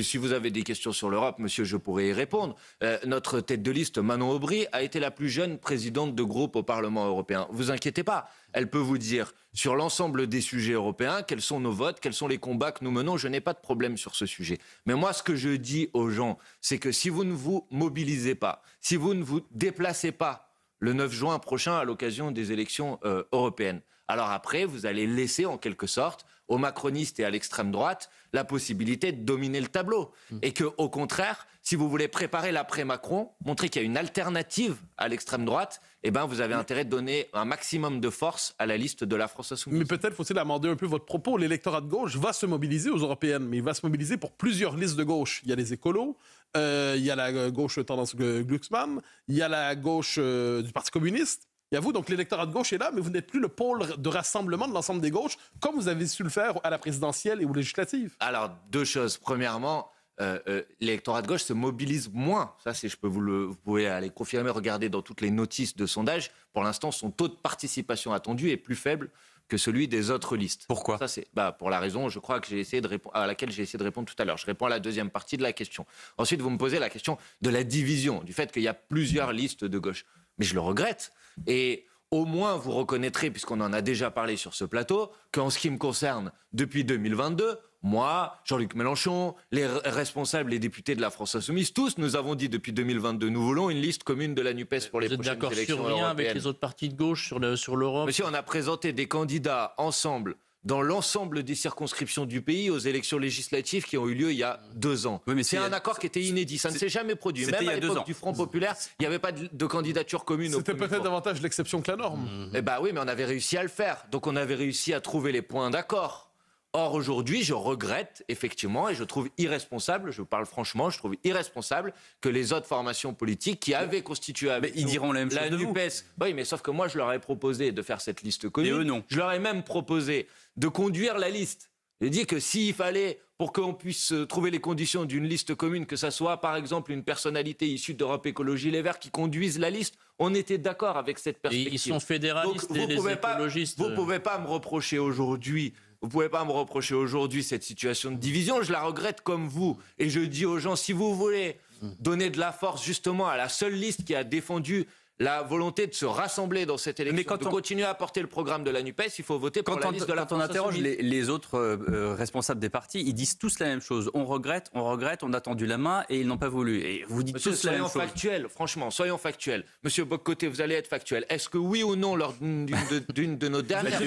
si vous avez des questions sur l'Europe, monsieur, je pourrais y répondre. Euh, notre tête de liste, Manon Aubry, a été la plus jeune présidente de groupe au Parlement européen. Vous inquiétez pas, elle peut vous dire sur l'ensemble des sujets européens quels sont nos votes, quels sont les combats que nous menons. Je n'ai pas de problème sur ce sujet. Mais moi, ce que je dis aux gens, c'est que si vous ne vous mobilisez pas, si vous ne vous déplacez pas le 9 juin prochain à l'occasion des élections euh, européennes, alors après, vous allez laisser en quelque sorte aux macronistes et à l'extrême droite la possibilité de dominer le tableau. Mmh. Et que, au contraire, si vous voulez préparer l'après-Macron, montrer qu'il y a une alternative à l'extrême droite, eh ben, vous avez intérêt de donner un maximum de force à la liste de la France Insoumise. Mais peut-être faut-il amender un peu votre propos. L'électorat de gauche va se mobiliser aux européennes, mais il va se mobiliser pour plusieurs listes de gauche. Il y a les écolos, euh, il y a la gauche tendance Glucksmann, il y a la gauche euh, du Parti communiste. Il y a vous, donc l'électorat de gauche est là, mais vous n'êtes plus le pôle de rassemblement de l'ensemble des gauches, comme vous avez su le faire à la présidentielle et aux législatives. Alors, deux choses. Premièrement, euh, euh, l'électorat de gauche se mobilise moins. Ça, c'est, je peux vous le, vous pouvez aller confirmer, regarder dans toutes les notices de sondage. Pour l'instant, son taux de participation attendu est plus faible que celui des autres listes. Pourquoi Ça, c'est bah, pour la raison, je crois que j'ai essayé de répondre, à laquelle j'ai essayé de répondre tout à l'heure. Je réponds à la deuxième partie de la question. Ensuite, vous me posez la question de la division, du fait qu'il y a plusieurs listes de gauche. Mais je le regrette. Et au moins vous reconnaîtrez, puisqu'on en a déjà parlé sur ce plateau, qu'en ce qui me concerne, depuis 2022, moi, Jean-Luc Mélenchon, les responsables, les députés de la France Insoumise, tous, nous avons dit depuis 2022, nous voulons une liste commune de la NUPES pour les prochaines élections Vous êtes d'accord sur rien avec les autres partis de gauche sur l'Europe sur Monsieur, on a présenté des candidats ensemble dans l'ensemble des circonscriptions du pays aux élections législatives qui ont eu lieu il y a deux ans. c'est un accord qui était inédit. Ça ne s'est jamais produit. Même à l'époque du Front populaire, il n'y avait pas de, candidature commune. C'était peut-être davantage l'exception que la norme. Eh bien oui, mais on avait réussi à le faire. Donc on avait réussi à trouver les points d'accord. Or, aujourd'hui, je regrette effectivement, et je trouve irresponsable, je parle franchement, je trouve irresponsable que les autres formations politiques qui avaient constitué avec ils diront la, même la NUPES, oui, mais sauf que moi, je leur ai proposé de faire cette liste commune. Et eux, non. Je leur ai même proposé de conduire la liste. J'ai dit que s'il fallait, pour qu'on puisse trouver les conditions d'une liste commune, que ça soit par exemple une personnalité issue d'Europe Écologie Les Verts qui conduise la liste, on était d'accord avec cette perspective. ils sont fédéralistes et les écologistes. vous ne pouvez pas me reprocher aujourd'hui vous pouvez pas me reprocher aujourd'hui cette situation de division. Je la regrette comme vous. Et je dis aux gens, si vous voulez donner de la force justement à la seule liste qui a défendu la volonté de se rassembler dans cette élection, Mais quand de on... continuer à porter le programme de la NUPES, il faut voter pour la liste de la Quand on interroge les, autres euh, euh, responsables des partis, ils disent tous la même chose. On regrette, on regrette, on a tendu la main et ils n'ont pas voulu. Et vous dites tous la même chose. Soyons factuels, franchement, soyons factuels. Monsieur Boccoté, vous allez être factuel. Est-ce que oui ou non, lors d'une de, nos dernières...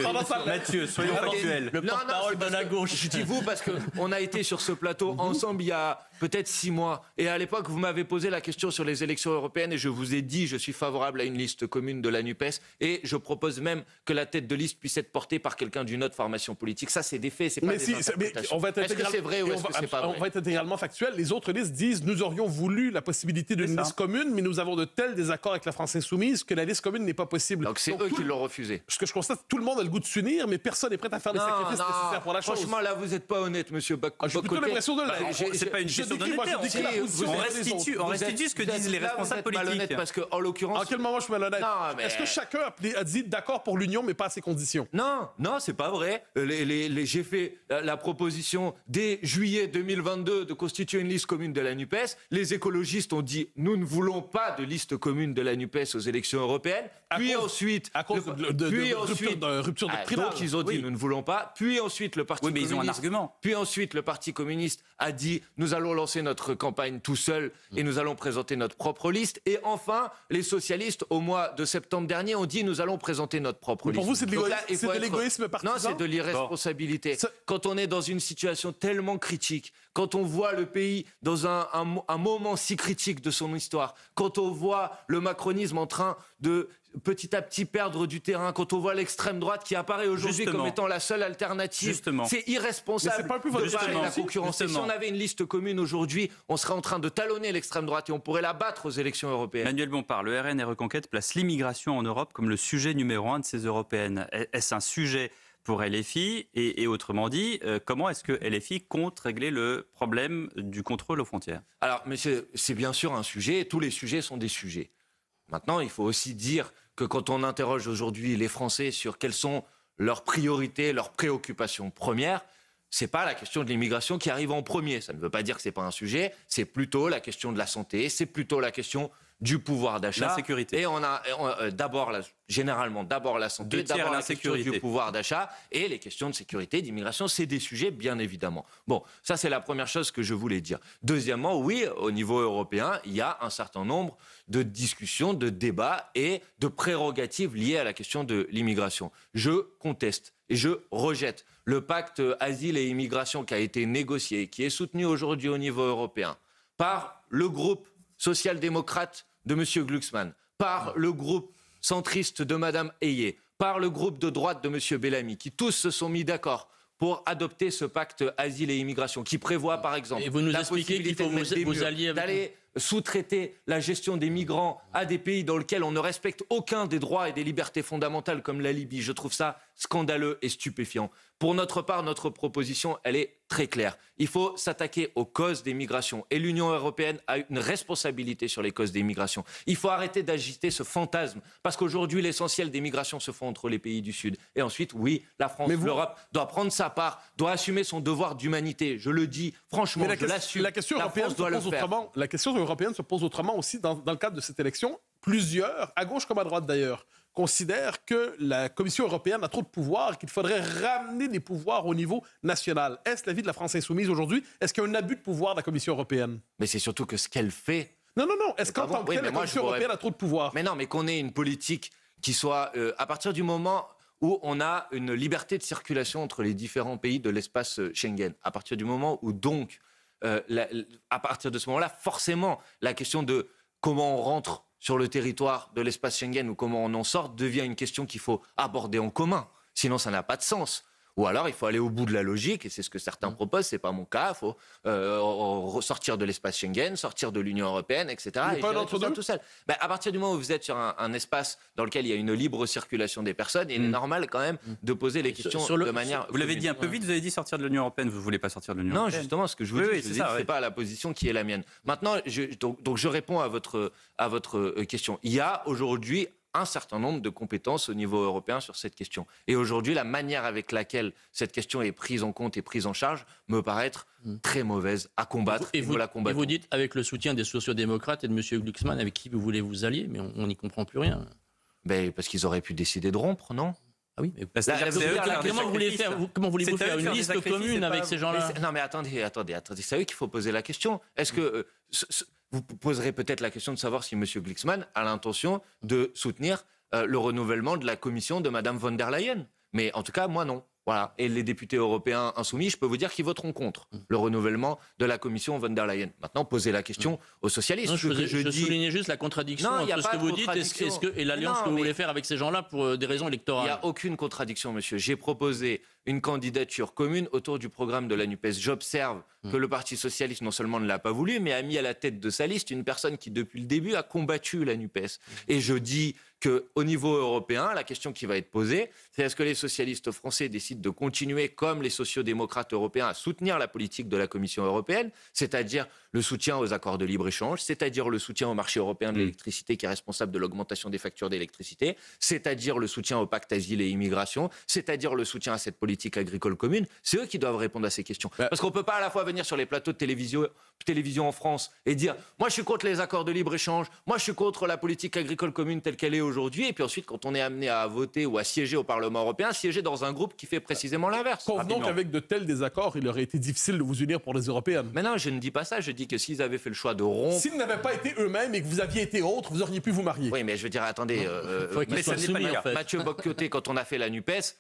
Mathieu, soyons factuels. Le porte-parole de la gauche. Je dis vous parce qu'on a été sur ce plateau ensemble il y a peut-être six mois. Et à l'époque, vous m'avez posé la question sur les élections européennes et je vous ai dit, je suis favorable à une liste commune de la NUPES et je propose même que la tête de liste puisse être portée par quelqu'un d'une autre formation politique. Ça, c'est des faits, c'est pas des interprétations. on va être est-ce que c'est vrai ou est-ce que c'est pas vrai On va être intégralement factuel. Les autres listes disent, nous aurions voulu la possibilité d'une liste commune, mais nous avons de tels désaccords avec la France insoumise que la liste commune n'est pas possible. Donc c'est eux qui l'ont refusé. Ce que je constate, tout le monde a le goût de s'unir, mais personne n'est prêt à faire des sacrifices nécessaires pour la chose. Franchement, là, vous n'êtes pas honnête, monsieur Bac ah, J'ai plutôt l'impression de C'est pas une question d'honnêteté on restitue, on restitue ce que disent les responsables politiques. Parce que, en l'occurrence. En quel moment je suis malhonnête Est-ce que chacun a dit d'accord pour l'union, mais pas à ses conditions Non, non, c'est pas vrai. Les, J'ai fait la proposition dès juillet 2022 de constituer une liste commune de la NUPES. Les écologistes ont dit nous ne voulons pas de liste commune de la NUPES aux élections européennes. puis ensuite. À cause de, puis ensuite, rupture de, ah, Donc ils ont dit nous ne voulons pas. Puis ensuite le Parti oui, mais communiste. Ils ont un argument. Puis ensuite le Parti communiste a dit nous allons lancer notre campagne tout seul et nous allons présenter notre propre liste. Et enfin, les socialistes, au mois de septembre dernier, ont dit nous allons présenter notre propre liste. Pour vous, c'est de l'égoïsme partisan Non, c'est de l'irresponsabilité. Quand on est dans une situation tellement critique, quand on voit le pays dans un, un, moment si critique de son histoire, quand on voit le macronisme en train de petit à petit perdre du terrain, quand on voit l'extrême droite qui apparaît aujourd'hui comme étant la seule alternative, c'est irresponsable pas plus de parler de la concurrence. si on avait une liste commune aujourd'hui, on serait en train de talonner l'extrême droite et on pourrait la battre aux élections européennes. Manuel Bompard, le RN et Reconquête place l'immigration en Europe comme le sujet numéro un de ces européennes. Est-ce un sujet pour LFI et, autrement dit, euh, comment est-ce que LFI compte régler le problème du contrôle aux frontières? Alors, mais c'est bien sûr un sujet, tous les sujets sont des sujets. Maintenant, il faut aussi dire que quand on interroge aujourd'hui les Français sur quelles sont leurs priorités, leurs préoccupations premières, c'est pas la question de l'immigration qui arrive en premier. Ça ne veut pas dire que c'est pas un sujet. C'est plutôt la question de la santé. C'est plutôt la question du pouvoir d'achat. La sécurité. Et on a, euh, d'abord, généralement, d'abord la santé, d'abord la sécurité du pouvoir d'achat et les questions de sécurité, d'immigration, c'est des sujets, bien évidemment. Bon, ça, c'est la première chose que je voulais dire. Deuxièmement, oui, au niveau européen, il y a un certain nombre de discussions, de débats et de prérogatives liées à la question de l'immigration. Je conteste et je rejette le pacte asile et immigration qui a été négocié, qui est soutenu aujourd'hui au niveau européen par le groupe social-démocrate de M. Glucksmann, par le groupe centriste de Mme Ayé, par le groupe de droite de M. Bellamy, qui tous se sont mis d'accord pour adopter ce pacte asile et immigration, qui prévoit par exemple et vous nous la possibilité vous, vous d'aller sous-traiter la gestion des migrants à des pays dans lesquels on ne respecte aucun des droits et des libertés fondamentales comme la Libye. Je trouve ça scandaleux et stupéfiant. Pour notre part, notre proposition, elle est très claire. Il faut s'attaquer aux causes des migrations. Et l'Union européenne a une responsabilité sur les causes des migrations. Il faut arrêter d'agiter ce fantasme. Parce qu'aujourd'hui, l'essentiel des migrations se font entre les pays du Sud. Et ensuite, oui, la France, l'Europe doit prendre sa part, doit assumer son devoir d'humanité. Je le dis franchement, Mais la, je l'assume. La question européenne se pose autrement. La question européenne se pose autrement aussi dans, dans le cadre de cette élection. Plusieurs, à gauche comme à droite d'ailleurs, considère que la Commission européenne a trop de pouvoirs, qu'il faudrait ramener des pouvoirs au niveau national. Est-ce l'avis de la France insoumise aujourd'hui? Est-ce qu'il y a un abus de pouvoir de la Commission européenne? Mais c'est surtout que ce qu'elle fait. Non, non, non. Est-ce qu'en tant que la Commission européenne a trop de pouvoir? Mais non, mais qu'on ait une politique qui soit, euh, à partir du moment où on a une liberté de circulation entre les différents pays de l'espace euh, Schengen, à partir du moment où donc, euh, à partir de ce moment-là, forcément, la question de comment on rentre sur le territoire de l'espace Schengen ou comment on en sort devient une question qu'il faut aborder en commun. Sinon, ça n'a pas de sens. Ou alors, il faut aller au bout de la logique, et c'est ce que certains mm. proposent, c'est pas mon cas. Il faut euh, sortir de l'espace Schengen, sortir de l'Union européenne, etc. Et pas tout, tout seul. Ben, à partir du moment où vous êtes sur un, espace dans lequel il y a une libre circulation des personnes, il est mm. normal quand même mm. de poser les questions de manière. Vous l'avez dit un peu vite, vous avez dit sortir de l'Union européenne, vous voulez pas sortir de l'Union européenne Non, justement, ce que je vous dis, ce n'est pas la position qui est la mienne. Maintenant, je, donc, donc, je réponds à votre, à votre euh, question. Il y a aujourd'hui un certain nombre de compétences au niveau européen sur cette question. Et aujourd'hui, la manière avec laquelle cette question est prise en compte et prise en charge me paraît être hmm. très mauvaise à combattre. Et vous, la et vous dites, avec le soutien des sociodémocrates et de M. Glucksmann, avec qui vous voulez vous allier, mais on n'y comprend plus rien. Ben, parce qu'ils auraient pu décider de rompre, non? Ah oui, mais comment, voulez faire, comment voulez-vous faire une liste commune avec ces gens-là? Non, mais attendez, attendez, attendez. C'est à eux qu'il faut poser la question. Est-ce que euh, vous poserez peut-être la question de savoir si M. Glixman a l'intention de soutenir euh, le renouvellement de la commission de Mme von der Leyen? Mais en tout cas, moi non. Voilà. Et les députés européens insoumis, je peux vous dire qu'ils voteront contre le renouvellement de la commission von der Leyen. Maintenant, posez la question aux socialistes. je, je, soulignais juste la contradiction entre ce que vous dites et, l'alliance que vous voulez faire avec ces gens-là pour euh, des raisons électorales. Il n'y a aucune contradiction, monsieur. J'ai proposé une candidature commune autour du programme de la NUPES. J'observe que le Parti socialiste non seulement ne l'a pas voulu, mais a mis à la tête de sa liste une personne qui, depuis le début, a combattu la NUPES. Et je dis qu'au niveau européen, la question qui va être posée, c'est est-ce que les socialistes français décident de continuer, comme les sociodémocrates européens, à soutenir la politique de la Commission européenne, c'est-à-dire le soutien aux accords de libre-échange, c'est-à-dire le soutien au marché européen de mm. l'électricité qui est responsable de l'augmentation des factures d'électricité, c'est-à-dire le soutien au pacte asile et immigration, c'est-à-dire le soutien à cette politique agricole commune. C'est eux qui doivent répondre à ces questions. Bah Parce qu'on ne peut pas à la fois venir sur les plateaux de télévision, télévision en France et dire moi je suis contre les accords de libre-échange, moi je suis contre la politique agricole commune telle qu'elle est aujourd'hui, et puis ensuite quand on est amené à voter ou à siéger au Parlement européen, siéger dans un groupe qui fait précisément l'inverse. Convenons qu'avec de tels désaccords, il aurait été difficile de vous unir pour les européennes. Mais non, je ne dis pas ça, je dis que s'ils avaient fait le choix de rompre... S'ils n'avaient pas été eux-mêmes et que vous aviez été autres, vous auriez pu vous marier. Oui, mais je veux dire, attendez, euh, euh mais ça n'est pas le cas. Mathieu Boccoté, quand on a fait la NUPES,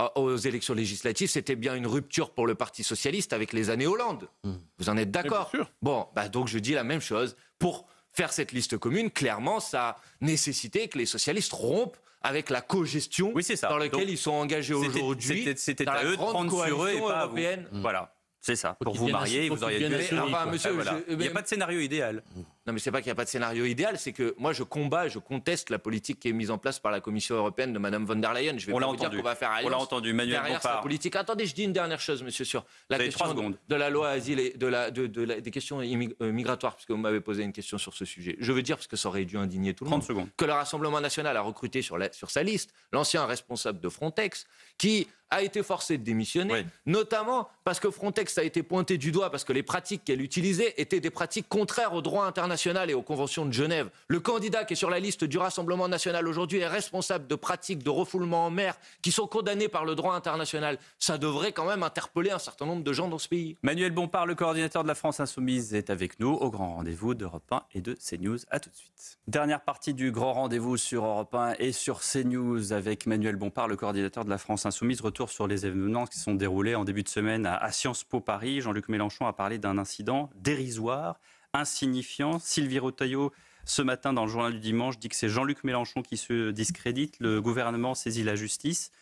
euh, aux élections législatives, c'était bien une rupture pour le Parti socialiste avec les années Hollande. Hmm. Vous en êtes d'accord Bon, bah donc je dis la même chose. Pour faire cette liste commune, clairement, ça a nécessité que les socialistes rompent avec la co-gestion dans laquelle ils sont engagés aujourd'hui. C'était à eux de prendre sur eux et pas européenne. Voilà. C'est ça. Pour vous marier, vous auriez dû. Enfin, monsieur, Il n'y a pas de scénario idéal. Non, mais c'est pas qu'il n'y a pas de scénario idéal, c'est que moi je combats, je conteste la politique qui est mise en place par la Commission européenne de Mme von der Leyen. Je vais On pas vous dire qu'on va faire On l'a entendu, Manuel derrière sa politique. Attendez, je dis une dernière chose, monsieur, sur la question de, la loi asile et de la, de, des questions euh, migratoires, puisque vous m'avez posé une question sur ce sujet. Je veux dire, parce que ça aurait dû indigner tout le monde, secondes. que le Rassemblement national a recruté sur, sur sa liste l'ancien responsable de Frontex, qui a été forcée de démissionner, notamment parce que Frontex a été pointé du doigt, parce que les pratiques qu'elle utilisait étaient des pratiques contraires au droit international et aux conventions de Genève. Le candidat qui est sur la liste du Rassemblement national aujourd'hui est responsable de pratiques de refoulement en mer qui sont condamnées par le droit international. Ça devrait quand même interpeller un certain nombre de gens dans ce pays. Manuel Bompard, le coordinateur de la France Insoumise, est avec nous au grand rendez-vous d'Europe 1 et de CNews. A tout de suite. Dernière partie du grand rendez-vous sur Europe 1 et sur CNews avec Manuel Bompard, le coordinateur de la France Insoumise. Retour sur les événements qui sont déroulés en début de semaine à Sciences Po Paris. Jean-Luc Mélenchon a parlé d'un incident dérisoire, insignifiant. Sylvie Rotaillot, ce matin dans le journal du dimanche, dit que c'est Jean-Luc Mélenchon qui se discrédite. Le gouvernement saisit la justice.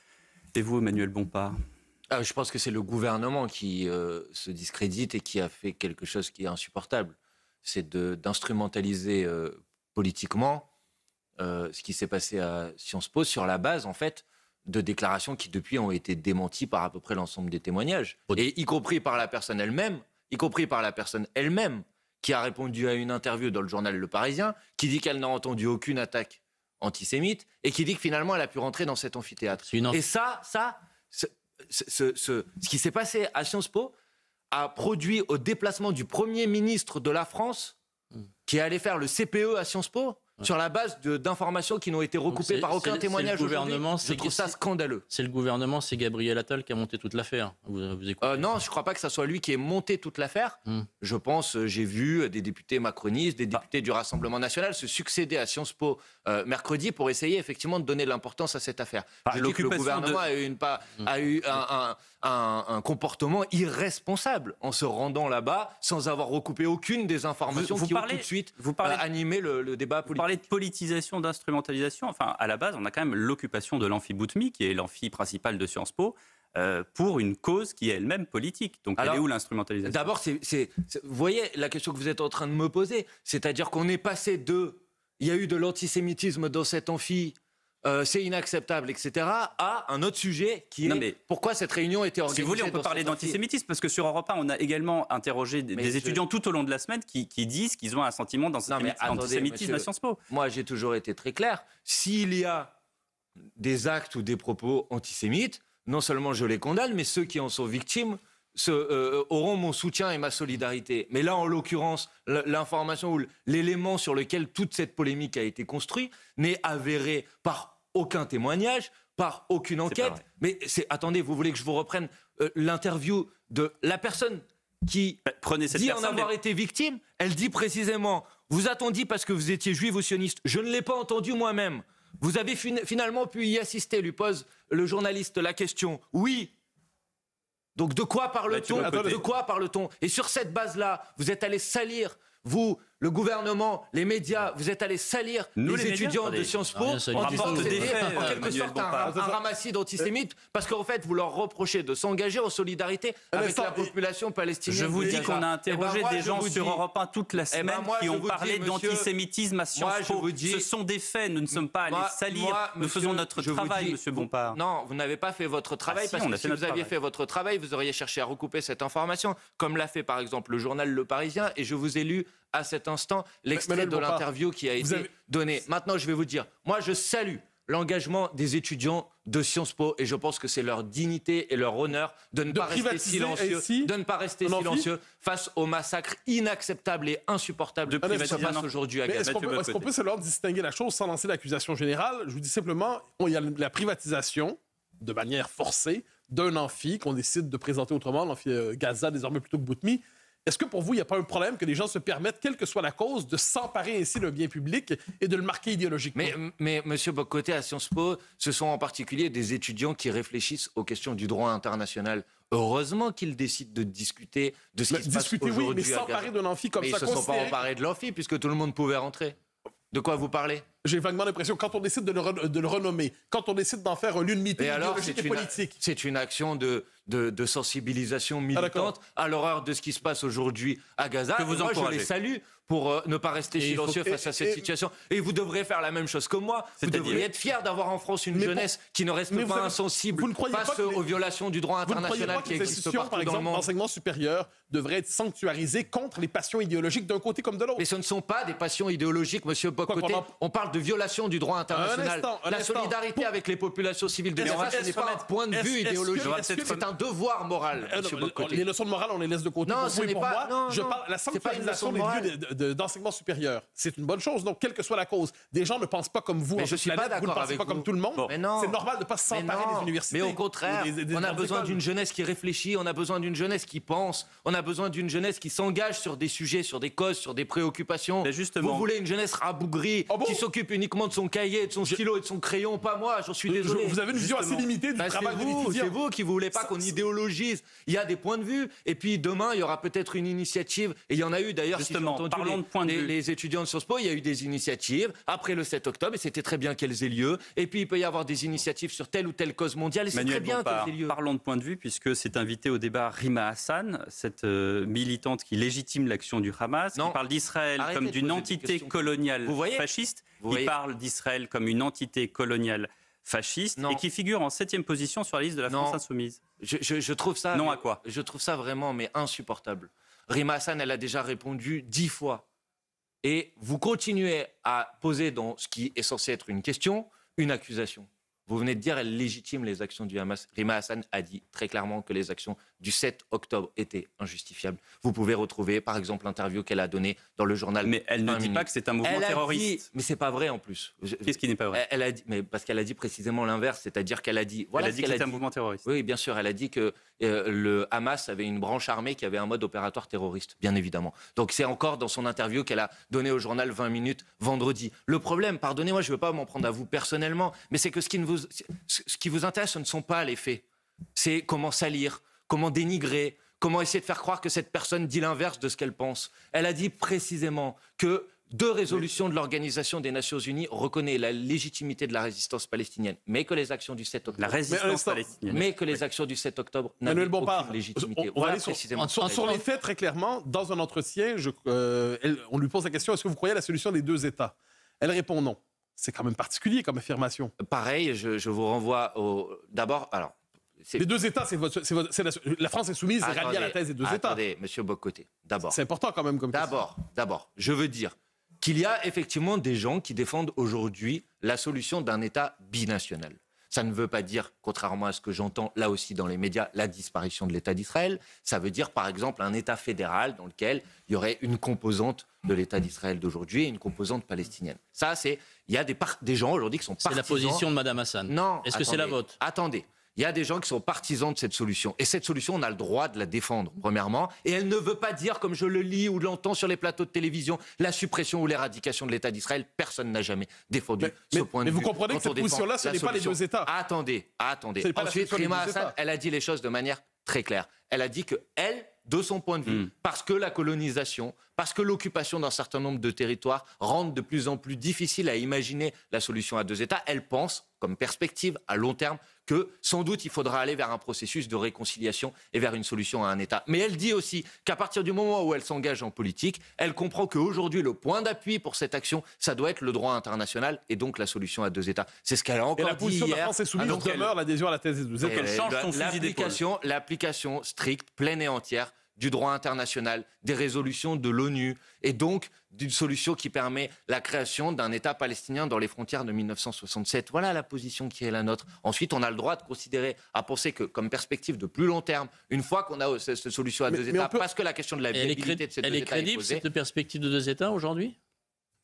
Et vous, Emmanuel Bompard? Ah, Je pense que c'est le gouvernement qui euh, se discrédite et qui a fait quelque chose qui est insupportable. C'est d'instrumentaliser euh, politiquement euh, ce qui s'est passé à Sciences Po sur la base, en fait, de déclarations qui depuis ont été démenties par à peu près l'ensemble des témoignages, et y compris par la personne elle-même, y compris par la personne elle-même qui a répondu à une interview dans le journal Le Parisien, qui dit qu'elle n'a entendu aucune attaque antisémite et qui dit que finalement elle a pu rentrer dans cet amphithéâtre. Et ça, ça, ce, ce qui s'est passé à Sciences Po a produit au déplacement du Premier ministre de la France, hmm. qui est allé faire le CPE à Sciences Po, sur la base d'informations qui n'ont été recoupées par aucun témoignage gouvernement. Je trouve ça scandaleux. C'est le gouvernement, c'est Gabriel Attal qui a monté toute l'affaire. Euh, non, je ne crois pas que ce soit lui qui ait monté toute l'affaire. Hmm. Je pense, euh, j'ai vu des députés macronistes, des députés du Rassemblement national se succéder à Sciences Po euh, mercredi pour essayer effectivement de donner de l'importance à cette affaire. je dis que le gouvernement a eu, une, pas, hmm. a eu un, un, comportement irresponsable en se rendant là-bas sans avoir recoupé aucune des informations qui ont tout de suite vous parlez, animé le, débat politique de politisation, d'instrumentalisation. Enfin, à la base, on a quand même l'occupation de l'amphi-Boutmi, qui est l'amphi principal de Sciences Po, euh, pour une cause qui est elle-même politique. Donc, elle est où l'instrumentalisation? D'abord, c'est, vous voyez la question que vous êtes en train de me poser, c'est-à-dire qu'on est passé de, il y a eu de l'antisémitisme dans cet amphi euh, c'est inacceptable, etc., à un autre sujet qui est pourquoi cette réunion était organisée. Si vous voulez, on peut parler d'antisémitisme, parce que sur Europe 1, on a également interrogé des, étudiants tout au long de la semaine qui, disent qu'ils ont un sentiment d'antisémitisme à Sciences Po. Moi, j'ai toujours été très clair. S'il y a des actes ou des propos antisémites, non seulement je les condamne, mais ceux qui en sont victimes euh, auront mon soutien et ma solidarité. Mais là, en l'occurrence, l'information ou l'élément sur lequel toute cette polémique a été construite n'est avéré par aucun témoignage, par aucune enquête. Mais c'est attendez, vous voulez que je vous reprenne euh, l'interview de la personne qui bah, dit en avoir été victime Elle dit précisément Vous a-t-on dit parce que vous étiez juif ou sioniste? Je ne l'ai pas entendu moi-même. Vous avez finalement pu y assister, lui pose le journaliste la question. Oui. Donc de quoi parle-t-on? bah, De quoi parle-t-on? Et sur cette base-là, vous êtes allé salir vous, le gouvernement, les médias, vous êtes allés salir les, étudiants de Sciences Po en disant que c'était en quelque sorte un, ramassis d'antisémites parce qu'en fait, vous leur reprochez de s'engager en solidarité avec la population palestinienne. Je vous dis qu'on a interrogé eh ben, des gens sur Europe 1 toute la eh ben, semaine qui ont parlé d'antisémitisme à Sciences Po. Ce sont des faits, nous ne sommes pas allés salir, nous faisons notre travail, Monsieur Bompard. Non, vous n'avez pas fait votre travail ah, parce que si vous aviez fait votre travail, vous auriez cherché à recouper cette information, comme l'a fait par exemple le journal Le Parisien, et je vous ai lu à cet instant l'extrait de l'interview qui a été donné. Maintenant, je vais vous dire, moi, je salue l'engagement des étudiants de Sciences Po et je pense que c'est leur dignité et leur honneur de ne pas rester silencieux, de ne pas rester silencieux face au massacre inacceptable et insupportable de qui se passe aujourd'hui à Gaza. Est-ce qu'on peut, peut distinguer la chose sans lancer l'accusation générale? Je vous dis simplement, il y a la privatisation de manière forcée d'un amphi qu'on décide de présenter autrement, l'amphi euh, Gaza désormais plutôt que Boutmi. Est-ce que pour vous, il n'y a pas un problème que les gens se permettent, quelle que soit la cause, de s'emparer ainsi d'un bien public et de le marquer idéologiquement? Mais, mais M. Bocoté, à Sciences Po, ce sont en particulier des étudiants qui réfléchissent aux questions du droit international. Heureusement qu'ils décident de discuter de ce qui se passe aujourd'hui. Oui, mais s'emparer d'un amphi comme mais ça. Ils ne se sont pas emparés de l'amphi puisque tout le monde pouvait rentrer. De quoi vous parlez? J'ai vaguement l'impression, quand on décide de le, de le renommer, quand on décide d'en faire un lieu de meeting idéologique et politique. C'est une action de, de, sensibilisation ah, militante à l'horreur de ce qui se passe aujourd'hui à Gaza. Que vous moi, je les salue pour euh, ne pas rester silencieux face à cette situation. Et vous devrez faire la même chose que moi. Vous devriez être fier d'avoir en France une jeunesse qui ne reste pas insensible face aux violations du droit international qui existent partout par exemple, L'enseignement supérieur devrait être sanctuarisé contre les passions idéologiques d'un côté comme de l'autre. Mais ce ne sont pas des passions idéologiques, monsieur Bocoté. On parle de violation du droit international. la solidarité avec les populations civiles de Gaza, ce n'est pas un point de vue idéologique. C'est un devoir moral, euh, Les leçons de morale, on les laisse de côté. Non, ce n'est pas. je parle la sanctuarisation des lieux d'enseignement supérieur. C'est une bonne chose. Donc, quelle que soit la cause, des gens ne pensent pas comme vous. Mais je ne suis pas d'accord avec pas comme tout le monde. C'est normal de ne pas s'emparer des universités. Mais au contraire, on a besoin d'une jeunesse qui réfléchit, on a besoin d'une jeunesse qui pense, on a besoin d'une jeunesse qui s'engage sur des sujets, sur des causes, sur des préoccupations. Justement. Vous voulez une jeunesse rabougrie ah qui s'occupe uniquement de son cahier, de son stylo et de son crayon, pas moi, j'en suis désolé. vous avez une vision assez limitée du bah, travail de C'est vous qui ne voulez pas qu'on idéologise. Il y a des points de vue, et puis demain, il y aura peut-être une initiative, et il y en a eu d'ailleurs, si j'ai entendu les, de les, étudiants de Sciences Po, il y a eu des initiatives après le 7 octobre, et c'était très bien qu'elles aient lieu. Et puis il peut y avoir des initiatives sur telle ou telle cause mondiale, et c'est très bien qu'elles aient lieu. Parlons de point de vue, puisque c'est invité au débat Rima Hassan, cette euh, militante qui légitime l'action du Hamas, qui parle d'Israël comme d'une entité coloniale fasciste, qui parle d'Israël comme une entité coloniale fasciste et qui figure en septième position sur la liste de la France insoumise. Je, trouve ça. Non à quoi? Je trouve ça vraiment mais insupportable. Rima Hassan, elle a déjà répondu dix fois. Et vous continuez à poser dans ce qui est censé être une question, une accusation. Vous venez de dire, elle légitime les actions du Hamas. Rima Hassan a dit très clairement que les actions du 7 octobre étaient injustifiables. Vous pouvez retrouver, par exemple, l'interview qu'elle a donnée dans le journal. Mais elle ne dit pas que c'est un mouvement terroriste. mais c'est pas vrai en plus. Qu'est-ce qui n'est pas vrai Elle a dit, mais parce qu'elle a dit précisément l'inverse, c'est-à-dire qu'elle a dit. Voilà elle a dit que c'était un mouvement terroriste. Oui, bien sûr. Elle a dit que euh, le Hamas avait une branche armée qui avait un mode opératoire terroriste, bien évidemment. Donc c'est encore dans son interview qu'elle a donné au journal 20 minutes vendredi. Le problème, pardonnez-moi, je ne veux pas m'en prendre à vous personnellement, mais c'est que ce qui, vous, ce qui vous intéresse, ce ne sont pas les faits. C'est comment salir, comment dénigrer, comment essayer de faire croire que cette personne dit l'inverse de ce qu'elle pense? Elle a dit précisément que deux résolutions de l'Organisation des Nations Unies reconnaissent la légitimité de la résistance palestinienne, mais que les actions du 7 octobre. La résistance mais palestinienne. Mais que les actions du 7 octobre n'avaient aucune légitimité. On, va sur, les faits, très clairement, dans un entretien, euh, on lui pose la question est-ce que vous croyez à la solution des deux États? Elle répond non. C'est quand même particulier comme affirmation. Pareil, je, je vous renvoie au. D'abord, alors, les deux États, c'est la, la, France est ralliée à la thèse des deux États. Attendez, Monsieur Bocoté, d'abord. C'est important quand même comme D'abord, d'abord, je veux dire qu'il y a effectivement des gens qui défendent aujourd'hui la solution d'un État binational. Ça ne veut pas dire, contrairement à ce que j'entends là aussi dans les médias, la disparition de l'État d'Israël. Ça veut dire, par exemple, un État fédéral dans lequel il y aurait une composante de l'État d'Israël d'aujourd'hui et une composante palestinienne. Ça, c'est. Il y a des, des gens aujourd'hui qui sont partisans. C'est la position de Mme Hassan. Non. Est-ce que c'est la vôtre? Attendez il y a des gens qui sont partisans de cette solution. Et cette solution, on a le droit de la défendre, premièrement. Et elle ne veut pas dire, comme je le lis ou l'entends sur les plateaux de télévision, la suppression ou l'éradication de l'État d'Israël. Personne n'a jamais défendu ce point de vue. Mais vous comprenez que cette position-là, ce n'est pas les deux États. Attendez, attendez. Ensuite, Rima Hassan, elle a dit les choses de manière très claire. Elle a dit que elle, de son point de vue, hmm. parce que la colonisation, parce que l'occupation d'un certain nombre de territoires rendent de plus en plus difficile à imaginer la solution à deux États, elle pense, comme perspective à long terme, que sans doute il faudra aller vers un processus de réconciliation et vers une solution à un État. Mais elle dit aussi qu'à partir du moment où elle s'engage en politique, elle comprend qu'aujourd'hui le point d'appui pour cette action, ça doit être le droit international et donc la solution à deux États. C'est ce qu'elle a encore et la position de la France est soumise demeure l'adhésion à la thèse des deux États. L'application, l'application stricte, pleine et entière du droit international, des résolutions de l'ONU, et donc d'une solution qui permet la création d'un État palestinien dans les frontières de 1967. Voilà la position qui est la nôtre. Ensuite, on a le droit de considérer, à penser que, comme perspective de plus long terme, une fois qu'on a cette solution à deux États, parce que la question de la viabilité de ces deux États est crédible, cette perspective de deux États aujourd'hui?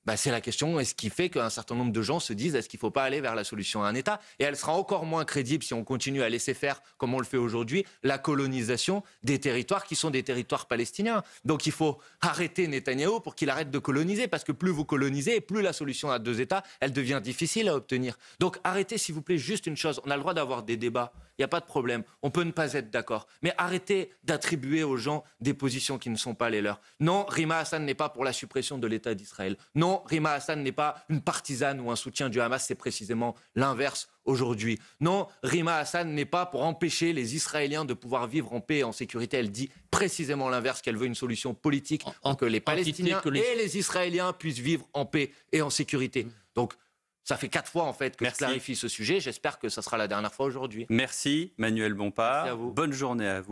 Bah, c'est la question, est-ce qui fait qu'un certain nombre de gens se disent est-ce qu'il ne faut pas aller vers la solution à un État? Et elle sera encore moins crédible si on continue à laisser faire, comme on le fait aujourd'hui, la colonisation des territoires qui sont des territoires palestiniens. Donc il faut arrêter Netanyahou pour qu'il arrête de coloniser, parce que plus vous colonisez, plus la solution à deux États, elle devient difficile à obtenir. Donc arrêtez, s'il vous plaît, juste une chose. On a le droit d'avoir des débats, il n'y a pas de problème. On peut ne pas être d'accord. Mais arrêtez d'attribuer aux gens des positions qui ne sont pas les leurs. Non, Rima Hassan n'est pas pour la suppression de l'État d'Israël. Non, Rima Hassan n'est pas une partisane ou un soutien du Hamas, c'est précisément l'inverse aujourd'hui. Non, Rima Hassan n'est pas pour empêcher les Israéliens de pouvoir vivre en paix et en sécurité. Elle dit précisément l'inverse, qu'elle veut une solution politique pour que les Palestiniens et les Israéliens puissent vivre en paix et en sécurité. Donc, ça fait quatre fois en fait que je clarifie ce sujet. J'espère que ça sera la dernière fois aujourd'hui. Merci Manuel Bompard. Bonne journée à vous.